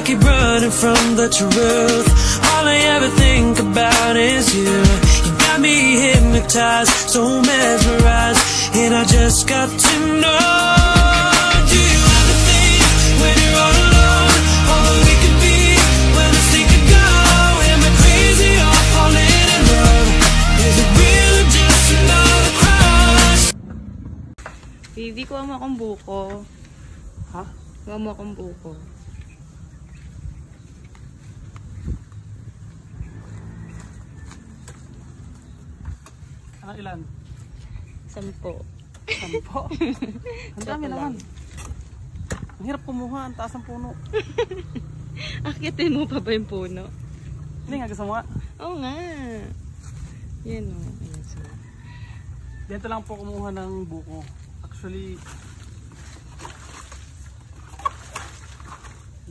I keep running from the truth. All I ever think about is you. You got me hypnotized, so mesmerized, and I just got to know. Do you ever think when you're all alone, all that we could be? When I think of go, am I crazy or falling in love? Is it real or just another crush? Baby, kuha mo akong buko. Ha? Kuha mo akong buko. Ano ilan? Sampo. Sampo. Ang dami naman. Ang hirap kumuha. Ang taas ng puno. Akitin mo pa ba yung puno? Hindi nga gusto mo nga. Oo nga. Yan o. Ayan, so. Dito lang po kumuha ng buko. Actually,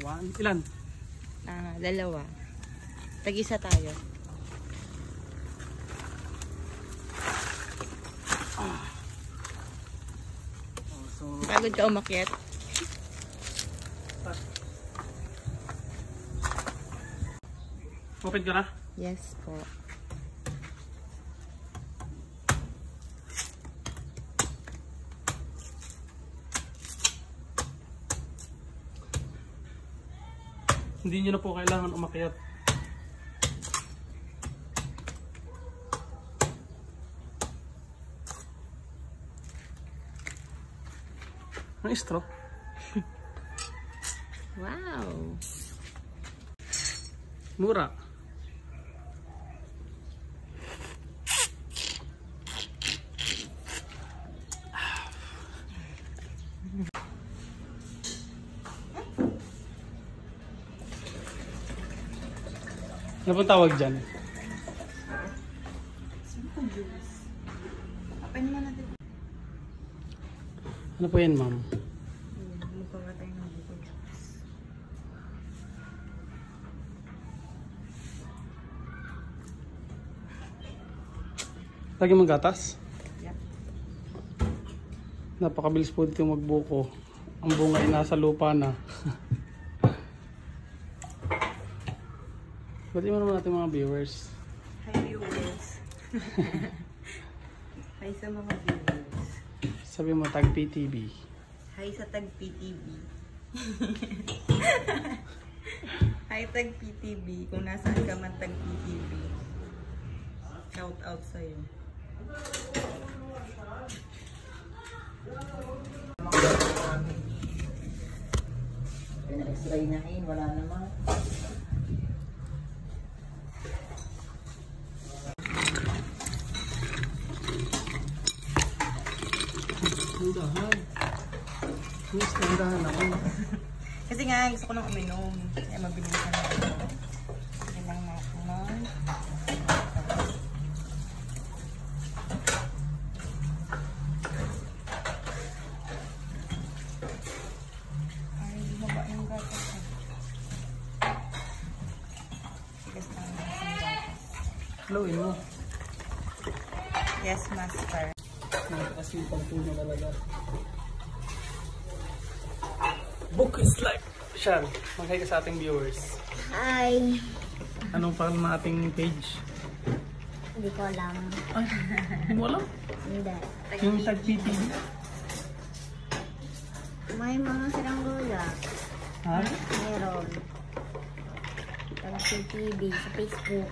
one. Ilan? Ah, dalawa. Tag-isa tayo. Pagod ka umakyat. open ka na? Yes po. Hindi nyo na po kailangan umakyat. Ang straw. Wow. Mura. Ano pong tawag dyan? Ano po yan, ma'am? Magpawa tayo ng buko. Lagi mong gatas? Yep. Napakabilis po dito magbuko. Ang bunga ay nasa lupa na. Pwede mo naman natin mga viewers. Hi viewers. Hi sa mga viewers. Sabi mo tag PTV. Hi sa Tag PTV. Hi Tag PTV. Kung nasaan ka man Tag PTV. Shout out sa'yo. X-ray na yun, wala naman. Tindahan. Tindahan ako. Kasi nga, gusto ko nang uminom. Kaya mabilis na lang. Sige lang natin nun. Ay, hindi mo ba yung gatas? ah? Tigas lang natin yung gatas. Flowin mo. Yes, master. Nakakasipag po na talaga. Book is like. Shan, mag-hi ka sa ating viewers. Hi. Anong pangalan ng ating page? Hindi ko alam. Ay, hindi mo alam? Hindi. Yung tag PTV. May mga saranggola. Ha? Meron. Yung TV sa Facebook.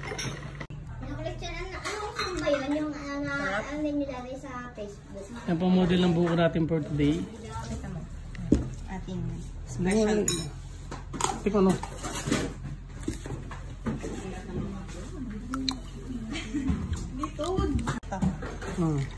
Nakoleksyonan na, ano kung ba yun? Yung ano, ano nilagay sa Facebook. Yan po model ng buko natin for today. Kita mo. Ating Special. special. Ikaw no? Dito. Hmm.